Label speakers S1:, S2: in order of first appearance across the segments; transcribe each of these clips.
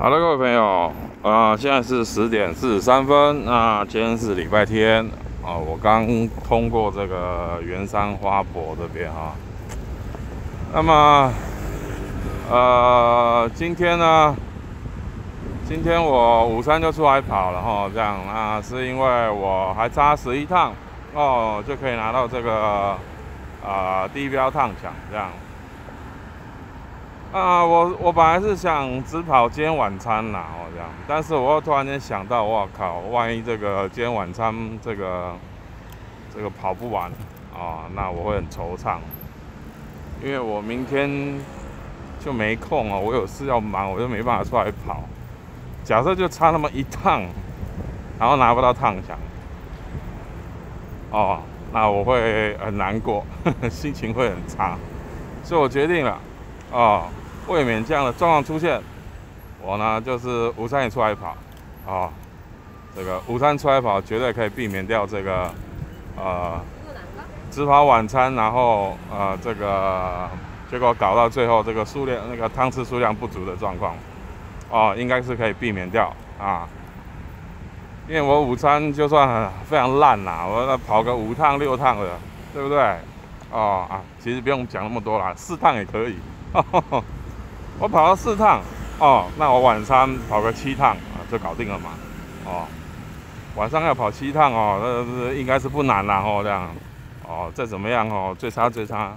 S1: 好的，各位朋友，啊，现在是十点四十三分。那今天是礼拜天啊，我刚通过这个圆山花博这边哈。那么，呃，今天呢，今天我午餐就出来跑了哈，这样啊，是因为我还差十一趟哦，就可以拿到这个啊低标趟奖这样。啊，我我本来是想只跑今天晚餐啦，哦这样，但是我又突然间想到，我靠，万一这个今天晚餐这个这个跑不完啊，那我会很惆怅，因为我明天就没空哦，我有事要忙，我就没办法出来跑。假设就差那么一趟，然后拿不到趟奖，哦，那我会很难过，心情会很差，所以我决定了，哦。未免这样的状况出现，我呢就是午餐也出来跑，啊，这个午餐出来跑绝对可以避免掉这个，呃，只跑晚餐，然后呃这个结果搞到最后这个数量那个汤匙数量不足的状况，哦，应该是可以避免掉啊，因为我午餐就算非常烂啦，我那跑个五趟六趟的，对不对？哦啊，其实不用讲那么多啦，四趟也可以。哦 我跑了四趟哦，那我晚餐跑个七趟啊，就搞定了嘛。哦，晚上要跑七趟哦，那应该是不难啦哦，这样哦，再怎么样哦，最差最差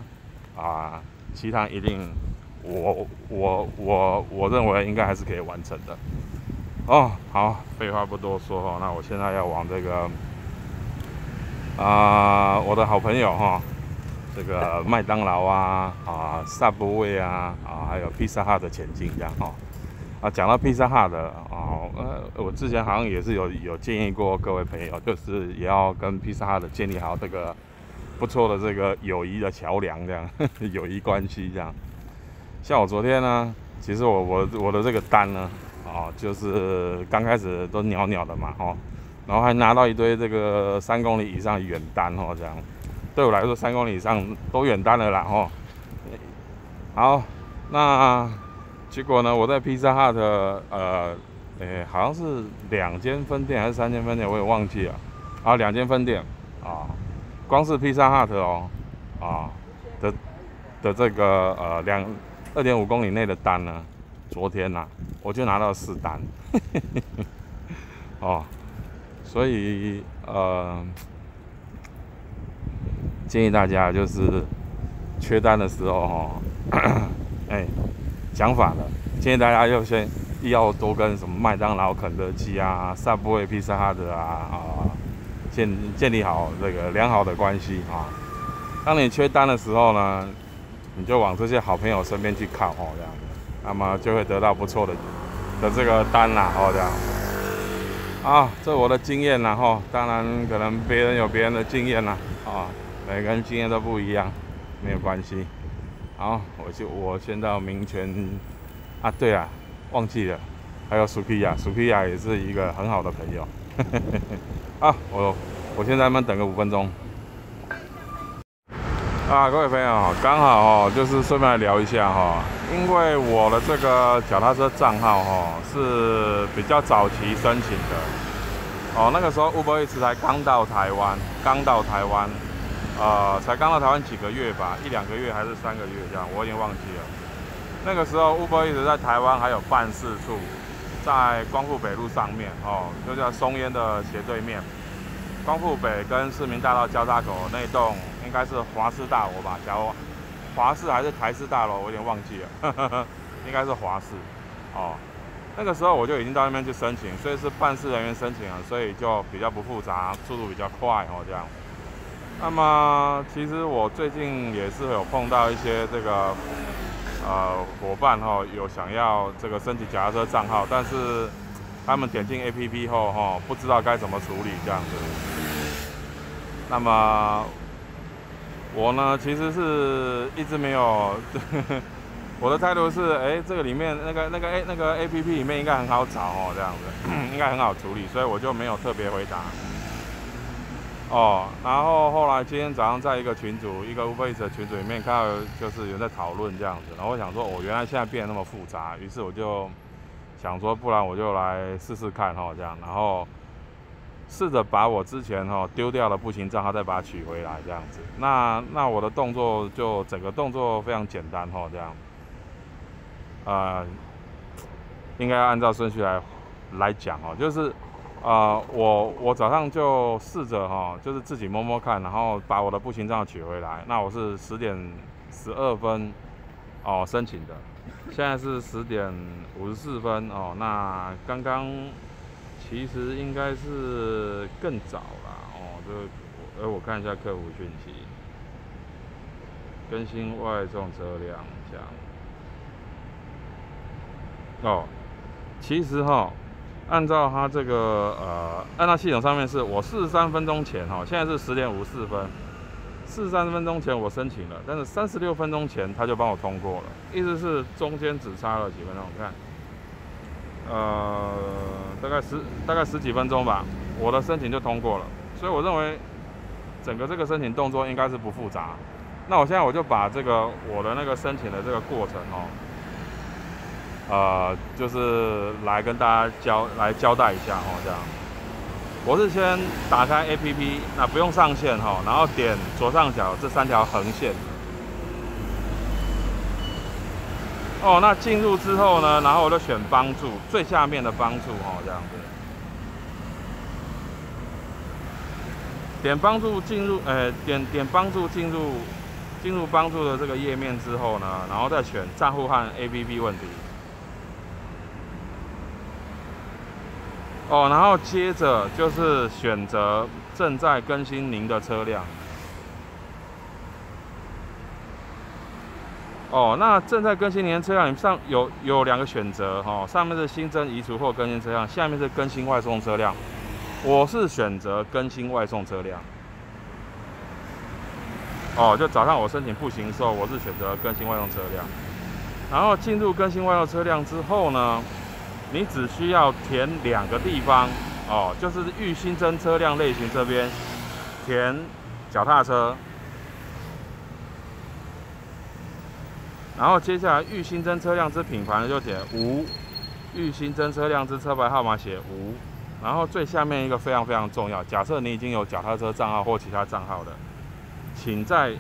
S1: 啊，七趟一定我我我我认为应该还是可以完成的。哦，好，废话不多说哦，那我现在要往这个啊，我的好朋友哈。这个麦当劳啊，啊，Subway 啊，啊，还有 pizza 哈的前进这样哈，啊，讲到 pizza 哈的啊，呃，我之前好像也是有有建议过各位朋友，就是也要跟 pizza 哈的建立好这个不错的这个友谊的桥梁这样，友谊关系这样。像我昨天呢，其实我我我的这个单呢，啊，就是刚开始都袅袅的嘛，哈，然后还拿到一堆这个三公里以上远单哦，这样。对我来说，三公里以上都远单了啦，吼。好，那结果呢？我在披萨哈的，呃，诶，好像是两间分店还是三间分店，我也忘记了。啊，两间分店啊，光是披萨哈特哦，啊的的这个呃两二点五公里内的单呢，昨天呐，我就拿到四单。哦，所以呃。建议大家就是缺单的时候哈，哎，讲反了。建议大家要先要多跟什么麦当劳、肯德基啊、Subway、披萨哈的啊啊建建立好这个良好的关系啊。当你缺单的时候呢，你就往这些好朋友身边去靠哦，这样，那么就会得到不错的的这个单啦哦，这样。啊，这我的经验啦哈，当然可能别人有别人的经验啦啊。每个人经验都不一样，没有关系。好，我就我先到民权啊，对啊，忘记了，还有苏皮亚，苏皮亚也是一个很好的朋友。啊，我我现在们等个五分钟。啊，各位朋友，刚好哦，就是顺便来聊一下哈，因为我的这个脚踏车账号哈是比较早期申请的。哦，那个时候 Uber 一直才刚到台湾，刚到台湾。呃，才刚到台湾几个月吧，一两个月还是三个月这样，我已经忘记了。那个时候，Uber 一直在台湾还有办事处，在光复北路上面哦，就叫松烟的斜对面。光复北跟市民大道交叉口那栋应该是华师大楼吧？假如华师还是台师大楼，我有点忘记了，呵 呵应该是华师哦。那个时候我就已经到那边去申请，所以是办事人员申请了，所以就比较不复杂，速度比较快哦，这样。那么，其实我最近也是有碰到一些这个呃伙伴哈，有想要这个升级脚踏车账号，但是他们点进 APP 后哈，不知道该怎么处理这样子。那么我呢，其实是一直没有，呵 呵我的态度是，哎，这个里面那个那个 A 那个 APP 里面应该很好找哦，这样子 应该很好处理，所以我就没有特别回答。哦，然后后来今天早上在一个群组，一个 Uber 的群组里面看到，就是有人在讨论这样子，然后我想说，哦，原来现在变得那么复杂，于是我就想说不然我就来试试看哈，这样，然后试着把我之前哈丢掉的步行账号再把它取回来，这样子。那那我的动作就整个动作非常简单哈，这样，呃，应该按照顺序来来讲哦，就是。啊，我我早上就试着哈，就是自己摸摸看，然后把我的步行证取回来。那我是十点十二分哦申请的，现在是十点五十四分哦。那刚刚其实应该是更早了哦。这，哎，我看一下客服讯息，更新外送车辆这样。哦，其实哈。按照它这个呃，按照系统上面是我四十三分钟前哈，现在是十点五四分，四十三分钟前我申请了，但是三十六分钟前他就帮我通过了，意思是中间只差了几分钟，看，呃，大概十大概十几分钟吧，我的申请就通过了，所以我认为整个这个申请动作应该是不复杂，那我现在我就把这个我的那个申请的这个过程哦。呃，就是来跟大家交来交代一下哈，这样。我是先打开 APP，那不用上线哈，然后点左上角这三条横线。哦，那进入之后呢，然后我就选帮助最下面的帮助哈，这样子。点帮助进入，呃，点点帮助进入进入帮助的这个页面之后呢，然后再选账户和 APP 问题。哦，然后接着就是选择正在更新您的车辆。哦，那正在更新您的车辆，上有有两个选择哈，上面是新增、移除或更新车辆，下面是更新外送车辆。我是选择更新外送车辆。哦，就早上我申请步行的时候，我是选择更新外送车辆。然后进入更新外送车辆之后呢？你只需要填两个地方哦，就是预新增车辆类型这边填脚踏车，然后接下来预新增车辆之品牌呢就点无，预新增车辆之车牌号码写无，然后最下面一个非常非常重要，假设你已经有脚踏车账号或其他账号的，请在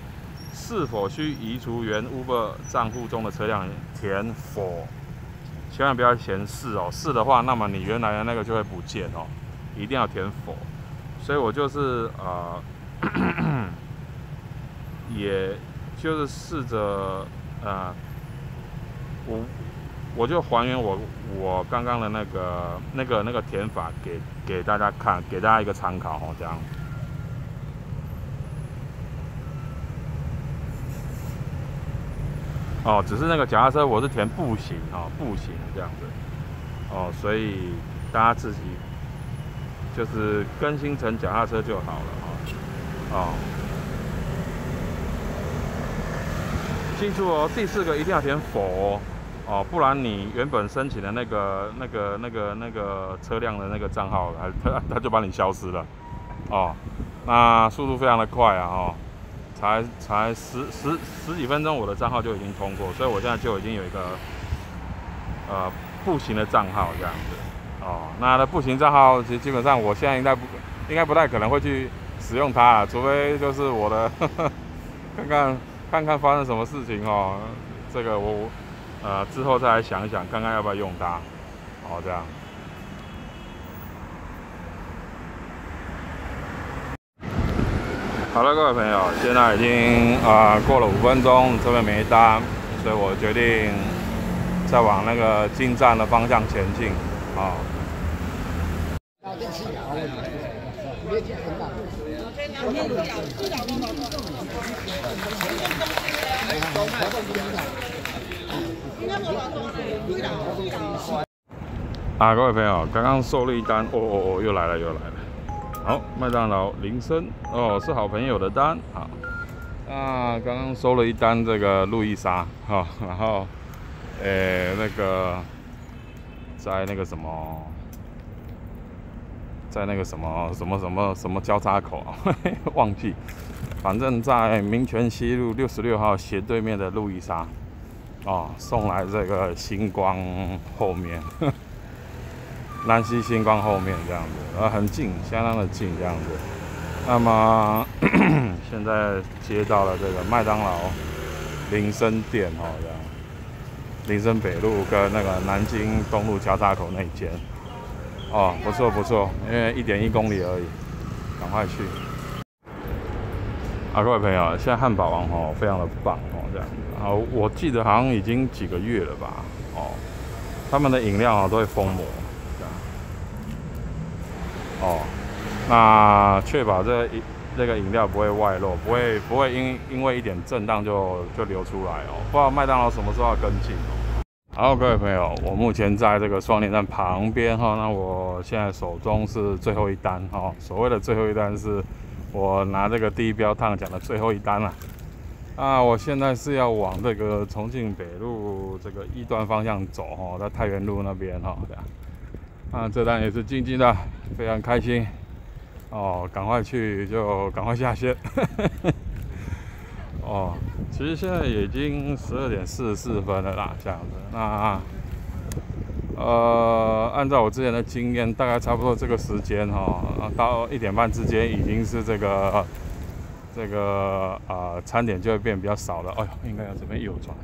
S1: 是否需移除原 Uber 账户中的车辆填否。千万不要嫌是哦，是的话，那么你原来的那个就会不见哦，一定要填否。所以我就是呃，也就是试着呃，我我就还原我我刚刚的那个那个那个填法给给大家看，给大家一个参考哦，这样。哦，只是那个脚踏车我是填步行哦，步行这样子哦，所以大家自己就是更新成脚踏车就好了哦。哦，记住哦，第四个一定要填否哦，不然你原本申请的那个、那个、那个、那个车辆的那个账号，它它就把你消失了哦。那速度非常的快啊哦。才才十十十几分钟，我的账号就已经通过，所以我现在就已经有一个呃步行的账号这样子哦。那的步行账号其实基本上我现在应该不应该不太可能会去使用它，除非就是我的 看看看看发生什么事情哦。这个我呃之后再来想一想，看看要不要用它哦这样。好了，各位朋友，现在已经啊过了五分钟，这边没单，所以我决定再往那个进站的方向前进。啊。啊，各位朋友，刚刚收了一单，哦哦哦，又来了，又来了。好，麦当劳铃声哦，是好朋友的单。好，那刚刚收了一单这个路易莎，哈，然后，诶，那个在那个什么，在那个什么什么什么什么交叉口。啊，忘记，反正在民权西路六十六号斜对面的路易莎，哦，送来这个星光后面。南溪星光后面这样子，呃，很近，相当的近这样子。那么 现在接到了这个麦当劳林森店哦，这样林森北路跟那个南京东路交叉口那间。哦，不错不错，因为一点一公里而已，赶快去。啊，各位朋友，现在汉堡王哦，非常的棒哦，这样子。啊，我记得好像已经几个月了吧？哦，他们的饮料啊都会封膜，哦，那确保这一这个饮料不会外漏，不会不会因因为一点震荡就就流出来哦。不知道麦当劳什么时候要跟进哦。好，各位朋友，我目前在这个双连站旁边哈，那我现在手中是最后一单哈。所谓的最后一单，是我拿这个第一标烫奖的最后一单了。啊，我现在是要往这个重庆北路这个一端方向走哈，在太原路那边哈。啊，这单也是静静的，非常开心哦，赶快去就赶快下线。哦，其实现在已经十二点四十四分了啦，这样子。那呃，按照我之前的经验，大概差不多这个时间哈，到一点半之间已经是这个这个呃餐点就会变比较少了。哎呦，应该要这边右转。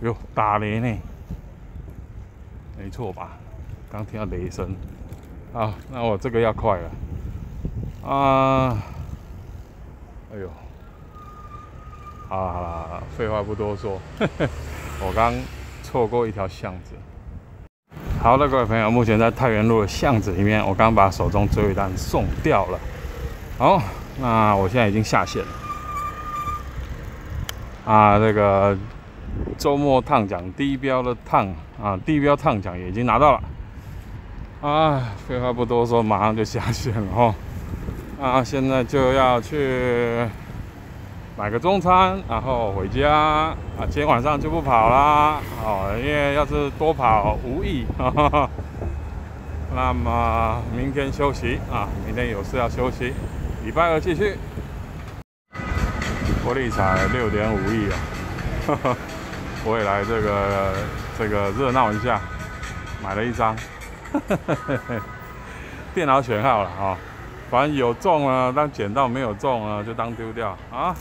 S1: 哟，打雷呢？没错吧？刚听到雷声。好，那我这个要快了。啊，哎呦。好了好了，废话不多说，我刚错过一条巷子。好的，各位朋友，目前在太原路的巷子里面，我刚把手中最后一单送掉了。好，那我现在已经下线了。啊，这个周末烫奖第一标的烫啊，第一标烫奖也已经拿到了。啊，废话不多说，马上就下线了哦。啊，现在就要去。买个中餐，然后回家啊。今天晚上就不跑啦，哦，因为要是多跑无益。哈哈那么明天休息啊，明天有事要休息，礼拜二继续。玻璃彩六点五亿啊！哈哈我也来这个这个热闹一下，买了一张。电脑选号了啊，反正有中了，但捡到没有中了就当丢掉啊。